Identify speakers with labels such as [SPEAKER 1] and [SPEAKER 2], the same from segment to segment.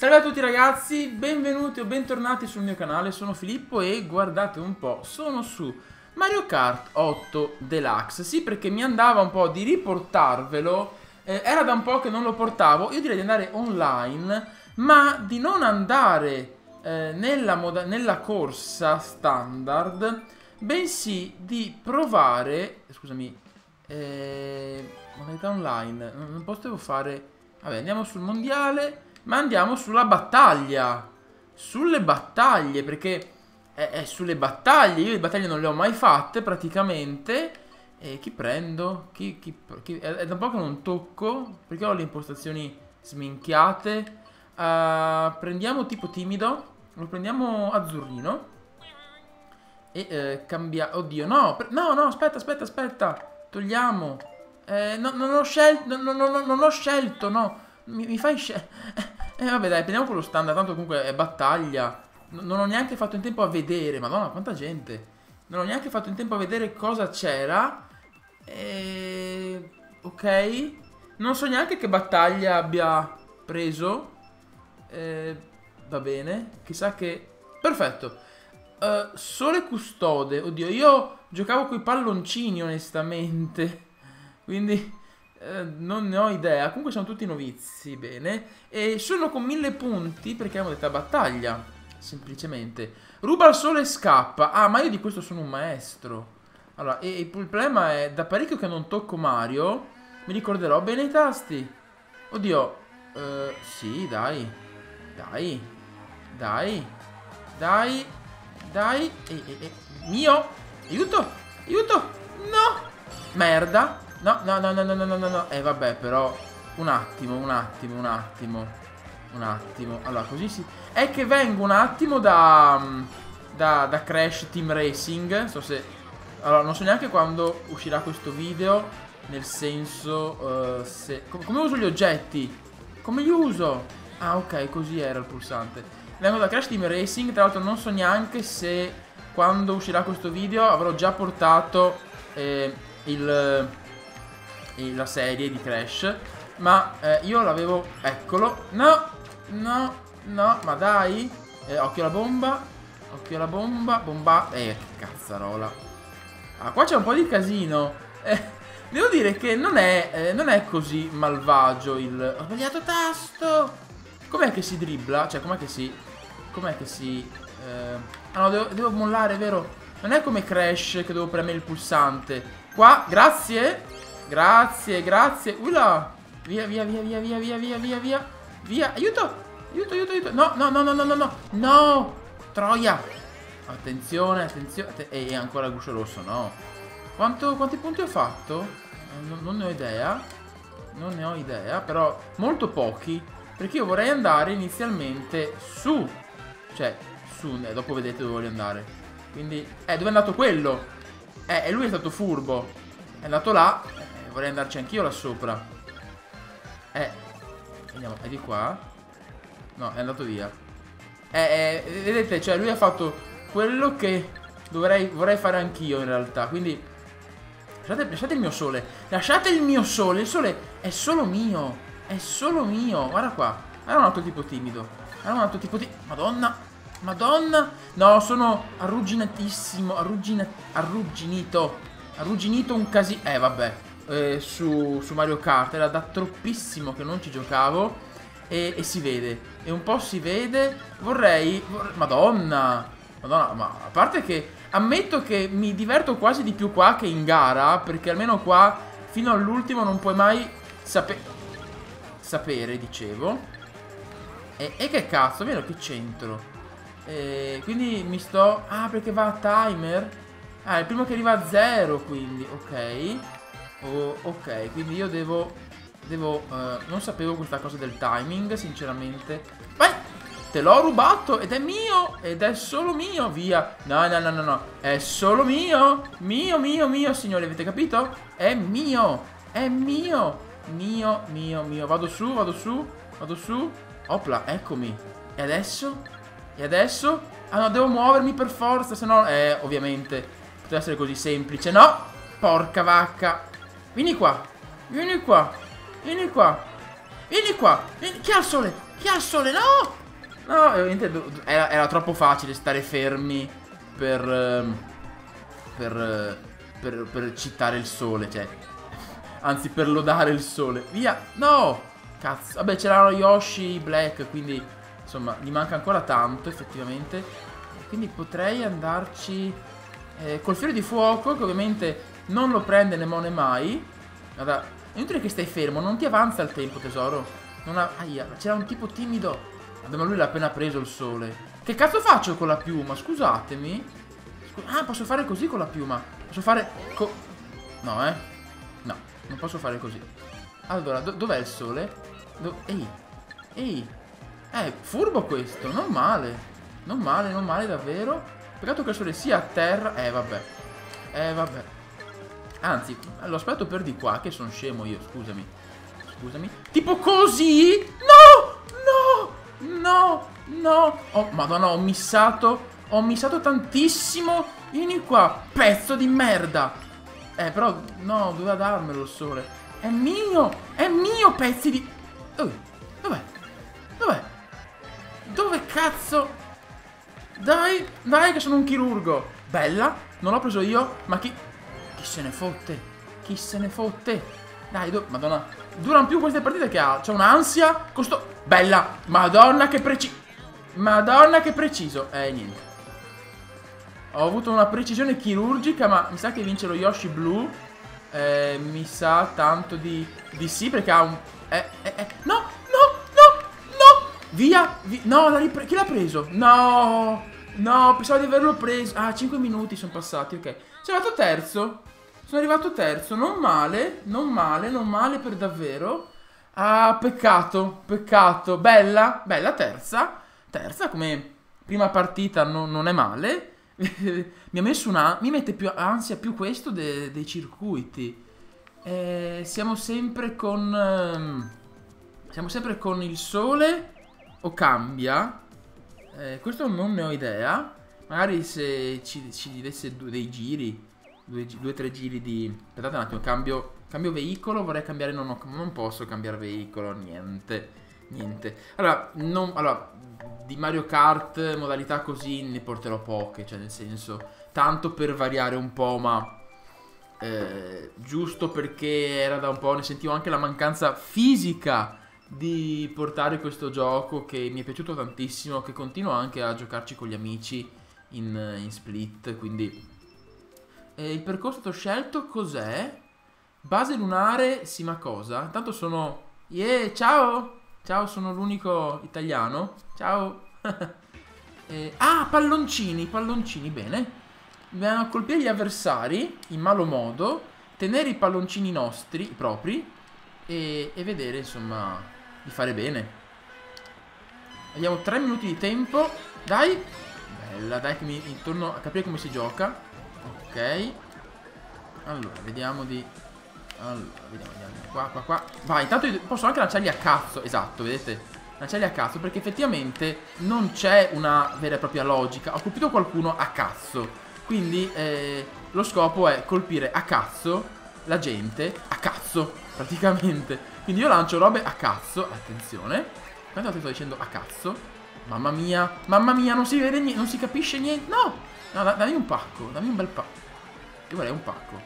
[SPEAKER 1] Salve a tutti ragazzi, benvenuti o bentornati sul mio canale, sono Filippo e guardate un po', sono su Mario Kart 8 Deluxe. Sì, perché mi andava un po' di riportarvelo, eh, era da un po' che non lo portavo, io direi di andare online, ma di non andare eh, nella, nella corsa standard, bensì di provare, scusami, eh, modalità online, non potevo fare, vabbè andiamo sul mondiale ma andiamo sulla battaglia. Sulle battaglie, perché è, è, sulle battaglie. Io le battaglie non le ho mai fatte praticamente. E chi prendo? Chi, chi, chi, è da un po' che non tocco, perché ho le impostazioni sminchiate. Uh, prendiamo tipo timido. Lo prendiamo azzurrino. E uh, cambia... Oddio, no! No, no, aspetta, aspetta, aspetta. Togliamo. Eh, no, non ho scelto, no, no, no, non ho scelto, no. Mi, mi fai scegliere... Eh vabbè dai, prendiamo quello standard, tanto comunque è battaglia. N non ho neanche fatto in tempo a vedere, madonna quanta gente. Non ho neanche fatto in tempo a vedere cosa c'era. E... Ok. Non so neanche che battaglia abbia preso. Eh, va bene. Chissà che... Perfetto. Uh, sole custode. Oddio, io giocavo con i palloncini onestamente. Quindi... Eh, non ne ho idea. Comunque sono tutti novizi, bene. E sono con mille punti perché abbiamo detto battaglia. Semplicemente. Ruba il sole e scappa. Ah, ma io di questo sono un maestro. Allora, il problema è, da parecchio che non tocco Mario, mi ricorderò bene i tasti. Oddio. Uh, sì, dai. Dai. Dai. Dai. Dai. E, e, e. Mio. Aiuto. Aiuto. No. Merda. No, no, no, no, no, no, no, no. Eh, vabbè, però... Un attimo, un attimo, un attimo. Un attimo. Allora, così si... È che vengo un attimo da... Da, da Crash Team Racing. So se... Allora, non so neanche quando uscirà questo video. Nel senso... Uh, se... Com come uso gli oggetti? Come li uso? Ah, ok, così era il pulsante. Vengo da Crash Team Racing. Tra l'altro non so neanche se... Quando uscirà questo video avrò già portato... Eh, il la serie di Crash Ma eh, io l'avevo... Eccolo No, no, no, ma dai eh, Occhio alla bomba Occhio alla bomba Bomba... Eh, cazzarola. Ah, qua c'è un po' di casino. Eh, Devo dire che non è, eh, non è così malvagio il... Ho sbagliato tasto. Com'è che si dribbla? Cioè, com'è che si... Com'è che si... Eh... Ah no, devo, devo mollare, vero? Non è come Crash che devo premere il pulsante. Qua, grazie Grazie, grazie. Ula. Via, via, via, via, via, via, via, via, via. Via. Aiuto. Aiuto, aiuto, aiuto. No, no, no, no, no, no, no. No. Troia. Attenzione, attenzione. E ancora il guscio rosso, no. Quanto, quanti punti ho fatto? Non, non ne ho idea. Non ne ho idea, però molto pochi. Perché io vorrei andare inizialmente su. Cioè, su. Eh, dopo vedete dove voglio andare. Quindi, eh, dove è andato quello? Eh, e lui è stato furbo. È andato là vorrei andarci anch'io là sopra. Eh. Vediamo, è di qua? No, è andato via. Eh, eh, vedete, cioè lui ha fatto quello che dovrei, vorrei fare anch'io in realtà. Quindi, lasciate, lasciate il mio sole. Lasciate il mio sole. Il sole è solo mio. È solo mio. Guarda qua. Era un altro tipo timido. Era un altro tipo timido. Madonna. Madonna. No, sono arrugginatissimo. Arruggina, arrugginito. Arrugginito un casino. Eh, vabbè eh, su, su, Mario Kart. Era da troppissimo che non ci giocavo. E, e si vede. E un po' si vede. Vorrei... vorrei Madonna! Madonna, ma a parte che... Ammetto che mi diverto quasi di più qua che in gara. Perché almeno qua, fino all'ultimo, non puoi mai sapere... Sapere, dicevo. E, e che cazzo, vero che c'entro? E quindi mi sto... Ah, perché va a timer? Ah, è il primo che arriva a zero, quindi. Ok. Oh, ok, quindi io devo... Devo... Uh, non sapevo questa cosa del timing, sinceramente. Vai! Te l'ho rubato ed è mio! Ed è solo mio! Via! No, no, no, no, no. È solo mio! Mio, mio, mio, signori, avete capito? È mio! È mio! Mio, mio, mio. Vado su, vado su, vado su. Opla, eccomi. E adesso? E adesso? Ah no, devo muovermi per forza, se no... Eh, ovviamente. Poteva essere così semplice. No! Porca vacca. Vieni qua. Vieni qua. Vieni qua. Vieni qua. Vieni. Chi ha sole? Chi ha sole? No! No, ovviamente era, era troppo facile stare fermi per... Ehm, per, per, per citare il sole, cioè... Anzi, per lodare il sole. Via! No! Cazzo. Vabbè, c'era lo Yoshi Black, quindi... Insomma, gli manca ancora tanto, effettivamente. Quindi potrei andarci... Eh, col fiore di fuoco, che ovviamente non lo prende né mai. Guarda, è inutile che stai fermo, non ti avanza il tempo, tesoro. Non ha... Aia, c'era un tipo timido. Vabbè, ma lui l'ha appena preso il sole. Che cazzo faccio con la piuma? Scusatemi. Scu ah, posso fare così con la piuma. Posso fare... Co no, eh. No, non posso fare così. Allora, do dov'è il sole? Do Ehi. Ehi. Eh, furbo questo. Non male. Non male, non male davvero. Peccato che il sole sia a terra. Eh, vabbè. Eh, vabbè. Anzi, lo aspetto per di qua, che sono scemo io, scusami. Scusami. Tipo così? No! No! No! No! Oh, madonna, ho missato. Ho missato tantissimo. Vieni qua, pezzo di merda. Eh, però, no, doveva darmelo il sole. È mio! È mio, pezzi di... Dov'è? Dov'è? Dov'è? Dove cazzo? Dai, dai che sono un chirurgo. Bella, non l'ho preso io, ma chi... Chi se ne fotte? Chi se ne fotte? Dai, do... Madonna. Durano più queste partite che ha. C'è un'ansia. Costo... Bella. Madonna che preciso. Madonna che preciso. Eh, niente. Ho avuto una precisione chirurgica, ma mi sa che vince lo Yoshi blu. Eh, mi sa tanto di, di sì, perché ha un... Eh, eh, eh. No, no, no, no. Via. Vi... No, ripre... chi l'ha preso? No. No, pensavo di averlo preso. Ah, 5 minuti sono passati, ok. Sono arrivato terzo. Sono arrivato terzo, non male, non male, non male per davvero. Ah, peccato, peccato. Bella, bella terza. Terza come prima partita non, non è male. mi ha messo una... mi mette più ansia più questo de, dei circuiti. Eh, siamo sempre con... Um, siamo sempre con il sole o cambia? Eh, questo non ne ho idea. Magari se ci, ci desse dei giri due o tre giri di... Aspettate un attimo, cambio, cambio veicolo, vorrei cambiare... Non, ho, non posso cambiare veicolo, niente, niente. Allora, non, allora, di Mario Kart modalità così ne porterò poche, cioè nel senso, tanto per variare un po', ma... Eh, giusto perché era da un po', ne sentivo anche la mancanza fisica di portare questo gioco che mi è piaciuto tantissimo, che continuo anche a giocarci con gli amici in, in split, quindi eh, il percorso che ho scelto cos'è? Base lunare, sì ma cosa? Intanto sono... Yeah, ciao! Ciao, sono l'unico italiano. Ciao! eh, ah, palloncini, palloncini, bene. Dobbiamo colpire gli avversari in malo modo, tenere i palloncini nostri, propri, e, e vedere, insomma, di fare bene. Abbiamo tre minuti di tempo. Dai! Bella, dai che mi torno a capire come si gioca. Ok. Allora, vediamo di Allora, vediamo, vediamo Qua, qua, qua. Vai, intanto posso anche lanciarli a cazzo. Esatto, vedete? Lanciarli a cazzo Perché effettivamente non c'è una vera e propria logica. Ho colpito qualcuno a cazzo. Quindi eh, lo scopo è colpire a cazzo la gente a cazzo Praticamente. Quindi io lancio robe a cazzo Attenzione. Quante volte sto dicendo a cazzo? Mamma mia Mamma mia, non si vede niente Non si capisce niente No No, dammi un pacco, dammi un bel pacco. Io vorrei un pacco.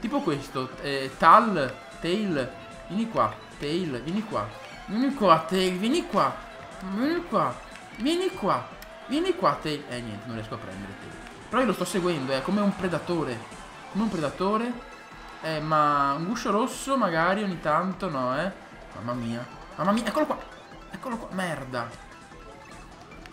[SPEAKER 1] Tipo questo, eh, Tal, Tail, vieni qua, Tail, vieni qua. Vieni qua, Tail, vieni qua. Vieni qua, vieni qua. Vieni qua, Tail. Eh, niente, non riesco a prendere Tail. Però io lo sto seguendo, è come un predatore. Come un predatore. Eh, ma un guscio rosso magari ogni tanto, no, eh. Mamma mia. Mamma mia, eccolo qua. Eccolo qua, merda.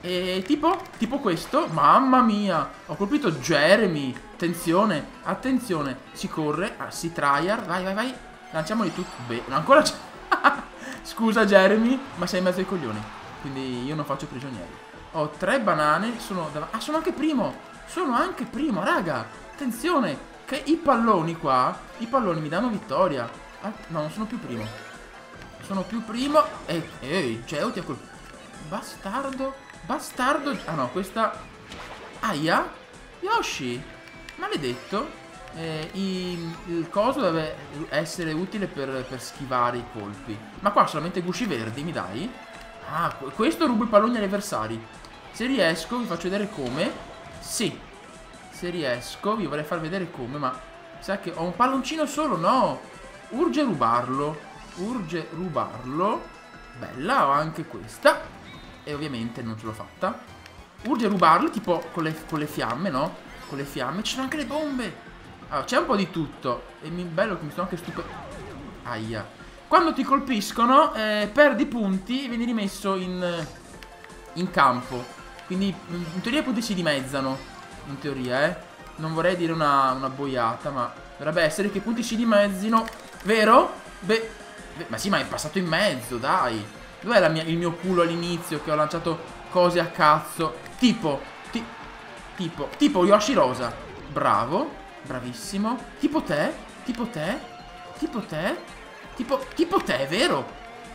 [SPEAKER 1] E tipo, tipo questo, mamma mia, ho colpito Jeremy, attenzione, attenzione, si corre, ah, si tryhard, vai vai vai, lanciamoli tutti, beh, ancora c'è, scusa Jeremy, ma sei in mezzo ai coglioni, quindi io non faccio prigionieri. Ho tre banane, sono davanti, ah sono anche primo, sono anche primo, raga, attenzione, che i palloni qua, i palloni mi danno vittoria, ah, no non sono più primo, sono più primo, e, ehi, cioè, ti ha colpito, bastardo, Bastardo... Ah no, questa... Aia? Yoshi? Maledetto. Eh, il, il coso deve essere utile per, per, schivare i colpi. Ma qua solamente gusci verdi, mi dai? Ah, questo rubo i palloni agli avversari. Se riesco vi faccio vedere come. Sì. Se riesco vi vorrei far vedere come, ma... Sa che ho un palloncino solo? No. Urge rubarlo. Urge rubarlo. Bella, ho anche questa. E ovviamente non ce l'ho fatta. Urge rubarlo, tipo con le, con le fiamme, no? Con le fiamme. Ci sono anche le bombe. Allora, c'è un po' di tutto. E mi, bello che mi sono anche stupido. Aia. Quando ti colpiscono, eh, perdi punti e vieni rimesso in, in campo. Quindi, in teoria i punti si dimezzano. In teoria, eh. Non vorrei dire una, una boiata, ma dovrebbe essere che i punti si dimezzino. Vero? Beh, ma sì, ma è passato in mezzo, dai. Dov'è il mio culo all'inizio che ho lanciato cose a cazzo? Tipo, ti, tipo, tipo Yoshi Rosa. Bravo. Bravissimo. Tipo te? Tipo te? Tipo te? Tipo, tipo te, vero?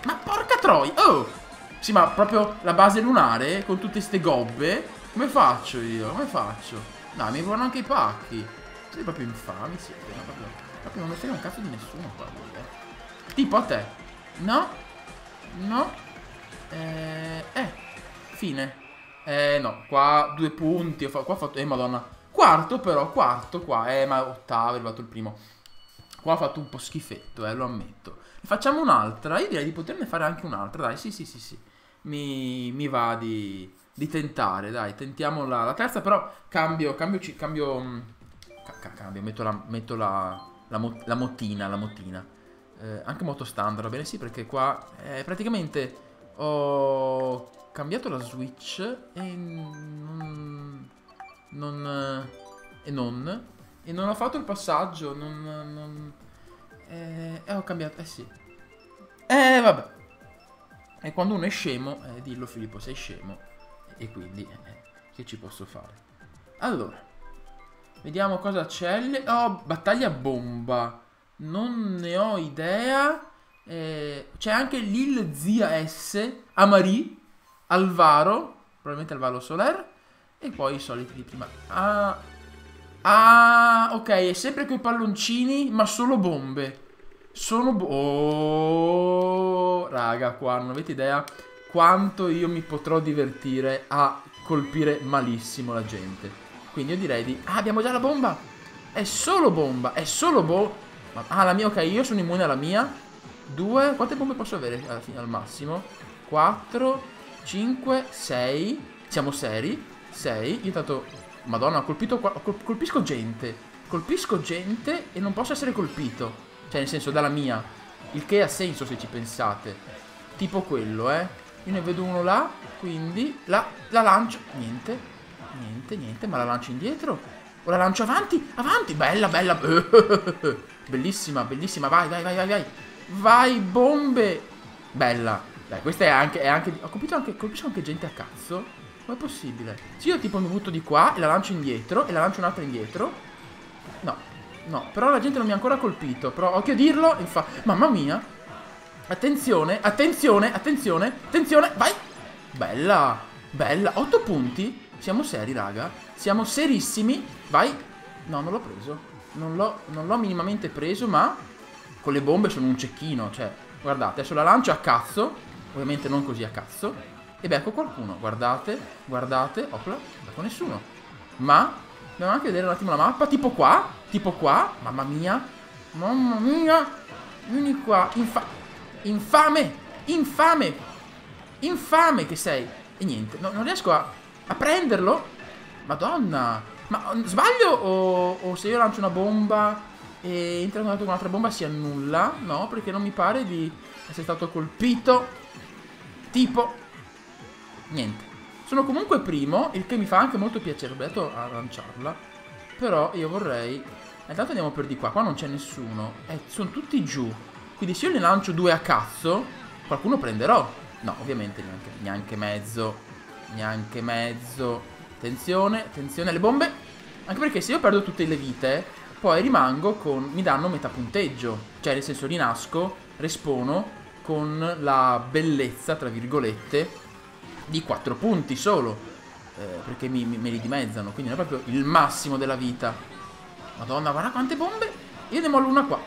[SPEAKER 1] Ma porca troia! Oh! Sì, ma proprio la base lunare con tutte ste gobbe? Come faccio io? Come faccio? No, mi vogliono anche i pacchi. Siete proprio infami, siete. No, proprio, proprio non mi frega un cazzo di nessuno qua. Eh. Tipo a te. No? No? Eh, eh. Fine. Eh, no. Qua due punti. Qua ho fatto... Eh, madonna. Quarto però, quarto qua, eh ma ottavo è arrivato il primo. Qua ho fatto un po' schifetto, eh, lo ammetto. Facciamo un'altra, io direi di poterne fare anche un'altra, dai, sì sì sì sì. Mi, mi va di, di, tentare, dai, tentiamo la, la, terza, però cambio, cambio, cambio, mm, ca, cambio metto la, metto la, la, mo, la motina, la motina. Eh, anche moto standard, va bene? Sì, perché qua eh, praticamente ho cambiato la switch e non non... e non... E non ho fatto il passaggio, non... non eh, eh, ho cambiato, eh sì. Eh, vabbè. E quando uno è scemo, eh, dillo Filippo, sei scemo. E quindi, eh, che ci posso fare? Allora, vediamo cosa c'è. Oh, battaglia bomba. Non ne ho idea. Eh, c'è anche Lil Zia S, Amari, Alvaro, probabilmente Alvaro Soler. E poi i soliti di prima. Ah, ah ok, è sempre quei palloncini, ma solo bombe. Sono... Bo oh, raga, qua non avete idea quanto io mi potrò divertire a colpire malissimo la gente. Quindi io direi di... Ah, abbiamo già la bomba! È solo bomba, è solo Ah, la mia, ok, io sono immune alla mia. Due, quante bombe posso avere alla fine, al massimo? Quattro, cinque, sei. Siamo seri. 6. Io intanto... Madonna, ho colpito... colpisco gente. Colpisco gente e non posso essere colpito. Cioè, nel senso, dalla mia. Il che ha senso se ci pensate. Tipo quello, eh. Io ne vedo uno là, quindi la, la lancio. Niente. Niente, niente. Ma la lancio indietro? O la lancio avanti? Avanti! Bella, bella. bellissima, bellissima. Vai, vai, vai, vai, vai. Vai, bombe. Bella. Dai, questa è anche... È anche ho colpito anche... Colpisco anche gente a cazzo. Com'è possibile? Sì, io tipo mi butto di qua e la lancio indietro e la lancio un'altra indietro. No, no, però la gente non mi ha ancora colpito. Però occhio a dirlo fa... Mamma mia. Attenzione, attenzione, attenzione, attenzione, vai. Bella, bella. 8 punti. Siamo seri, raga. Siamo serissimi. Vai. No, non l'ho preso. Non l'ho minimamente preso, ma con le bombe sono un cecchino. Cioè, guardate, adesso la lancio a cazzo. Ovviamente non così a cazzo. E becco qualcuno. Guardate, guardate. Opla, becco nessuno. Ma dobbiamo anche vedere un attimo la mappa. Tipo qua, tipo qua. Mamma mia. Mamma mia. Vieni qua. Infa infame. Infame. Infame che sei. E niente, no, non riesco a, a prenderlo. Madonna. Ma sbaglio o, o se io lancio una bomba e entra con un'altra bomba si annulla? No, perché non mi pare di essere stato colpito. Tipo Niente. Sono comunque primo, il che mi fa anche molto piacere. Ho detto a lanciarla. Però io vorrei... Intanto andiamo per di qua. Qua non c'è nessuno. Eh, sono tutti giù. Quindi se io ne lancio due a cazzo, qualcuno prenderò. No, ovviamente neanche, neanche mezzo. Neanche mezzo. Attenzione, attenzione alle bombe. Anche perché se io perdo tutte le vite, poi rimango con... Mi danno metà punteggio. Cioè, nel senso, rinasco, respono con la bellezza, tra virgolette, di 4 punti solo. Eh, perché mi, mi, me li dimezzano. Quindi non è proprio il massimo della vita. Madonna, guarda quante bombe. Io ne mollo una qua.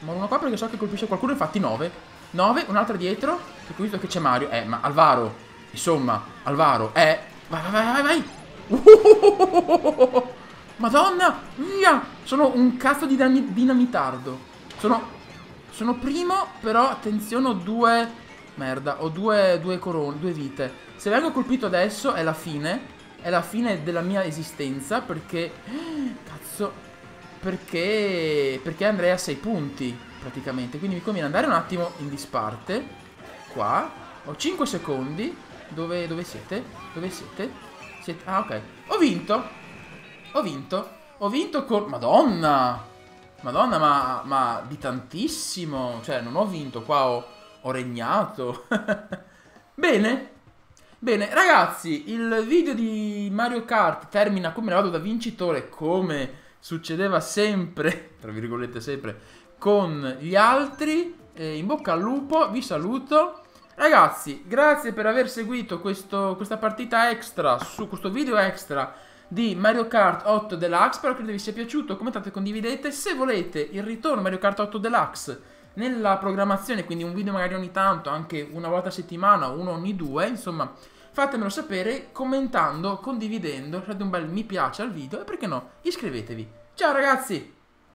[SPEAKER 1] Mollo una qua perché so che colpisce qualcuno, infatti 9. 9, un'altra dietro. Perché ho visto che c'è Mario. Eh, ma Alvaro. Insomma, Alvaro. Eh. Vai, vai, vai, vai. Uh, Madonna mia. Sono un cazzo di dinamitardo. Sono... Sono primo, però attenzione, ho due... Merda, ho due, due corone, due vite. Se vengo colpito adesso è la fine. È la fine della mia esistenza perché... Cazzo. Perché... Perché andrei a 6 punti, praticamente. Quindi mi conviene andare un attimo in disparte. Qua. Ho 5 secondi. Dove, dove siete? Dove siete? siete? Ah, ok. Ho vinto. Ho vinto. Ho vinto con... Madonna! Madonna, ma, ma di tantissimo. Cioè, non ho vinto, qua ho, ho regnato. Bene. Bene, ragazzi, il video di Mario Kart termina come vado da vincitore, come succedeva sempre, tra virgolette sempre, con gli altri. Eh, in bocca al lupo, vi saluto. Ragazzi, grazie per aver seguito questo, questa partita extra, su questo video extra di Mario Kart 8 Deluxe. Spero che vi sia piaciuto. Commentate e condividete. Se volete il ritorno Mario Kart 8 Deluxe nella programmazione, quindi un video magari ogni tanto, anche una volta a settimana, uno ogni due, insomma, fatemelo sapere commentando, condividendo, lasciate un bel mi piace al video e perché no, iscrivetevi. Ciao ragazzi!